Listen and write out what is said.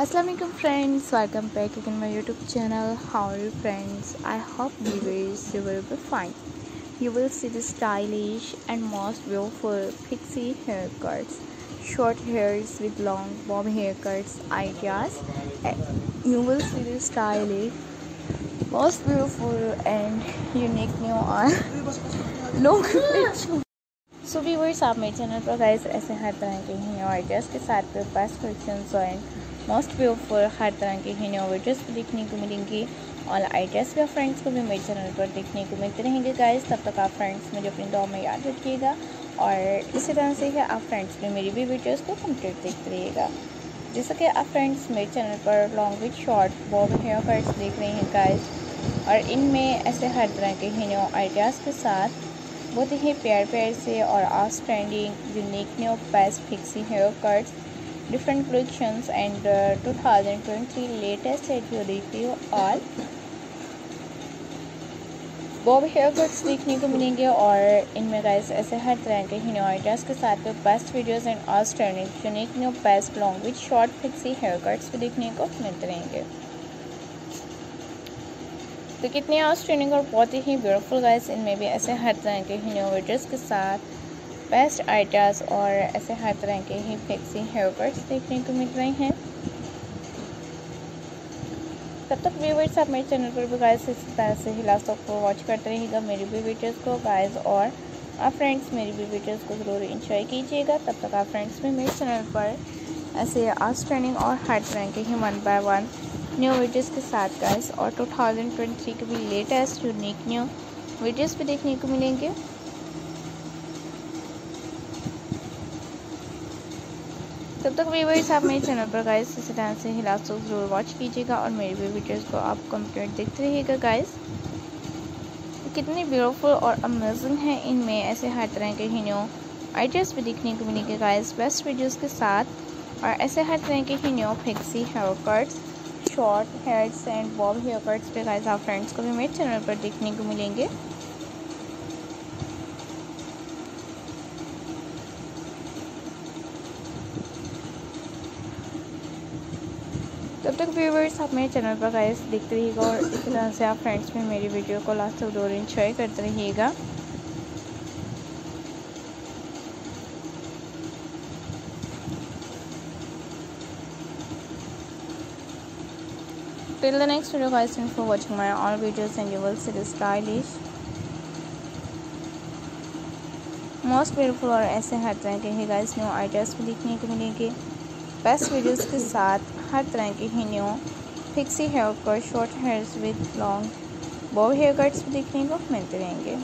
Assalamualaikum friends. Welcome back again my youtube channel. How are you friends? I hope viewers you will be fine. You will see the stylish and most beautiful pixie haircuts short hairs with long bob haircuts ideas. You will see the stylish most beautiful and unique new look. So viewers आप मेरे channel पर guys ऐसे हर तरह के ही ideas के साथ best question and most beautiful हर तरह के ही न्यू वीडियोस भी देखने को मिलेंगी। और आइडियाज़ भी फ्रेंड्स को भी मेरे चैनल पर देखने को मिलते रहेंगे गाइस तब तक आप फ्रेंड्स मुझे अपनी दो में याद रखिएगा और इसी तरह से ही आप फ्रेंड्स भी मेरी भी वीडियोज़ को कंप्लीट देखते रहिएगा। जैसा कि आप फ्रेंड्स मेरे चैनल पर long with short bob haircuts देख रहे हैं गाइस और इनमें ऐसे हर तरह के ही न्यू आइडियाज़ के साथ बहुत ही प्यार प्यार से और outstanding unique new best pixie haircuts different collections and 2023 latest at you review all bob haircuts देखने को मिलेंगे और इनमें गाइस ऐसे हर तरह के ही न्यू आइडियाज़ के साथ best videos and outstanding unique new best long with short pixie haircuts भी देखने को मिलते रहेंगे। तो कितने आज ट्रेनिंग और बहुत ही ब्यूटीफुल गाइस इनमें भी ऐसे हर तरह के इनोवेटर्स के साथ बेस्ट आइडियाज़ और ऐसे हर तरह के ही फिक्सी हेयर कट्स देखने को मिल रहे हैं। तब तक व्यूवर्स आप मेरे चैनल पर भी गाइस इस तरह से ही लास्ट तक वॉच करते रहिएगा, मेरी भी वीडियोस को गाइस और आप फ्रेंड्स मेरी भी वीडियोस को ज़रूर इंजॉय कीजिएगा। तब तक आप फ्रेंड्स भी मेरे चैनल पर ऐसे आज ट्रेनिंग और हर तरह के ही one by one new videos के साथ गाइस और 2023 के भी लेटेस्ट यूनिक न्यू वीडियोस भी देखने को मिलेंगे. तब तक व्यूवर्स आप मेरे चैनल पर गाइस इसी तरह से हिला तो ज़रूर वॉच कीजिएगा और मेरी भी वीडियोस को आप कंप्लीट देखते रहिएगा गाइस कितनी ब्यूटीफुल और अमेजिंग है इनमें ऐसे हर तरह के ही न्यू आइडियाज़ भी देखने को मिलेंगे गाइस बेस्ट वीडियोज़ के साथ और ऐसे हर तरह के ही new pixie haircuts short hairs and bob haircuts पे गाइस आप फ्रेंड्स को भी मेरे चैनल पर देखने को मिलेंगे। तब तक व्यूवर्स आप मेरे चैनल पर गाइस देखते रहिएगा और इस तरह से आप फ्रेंड्स में मेरी वीडियो को लास्ट तक दौर इंजॉय करते रहिएगा। Till the next video, guys. Thanks for watching my all videos, and you will see the stylish most beautiful और ऐसे हर तरह के ही गाइस न्यू आइडियाज़ भी देखने को मिलेंगे। बेस्ट वीडियोस के साथ हर तरह के ही new pixie haircut short hairs with long bob haircuts भी देखने को मिलते रहेंगे।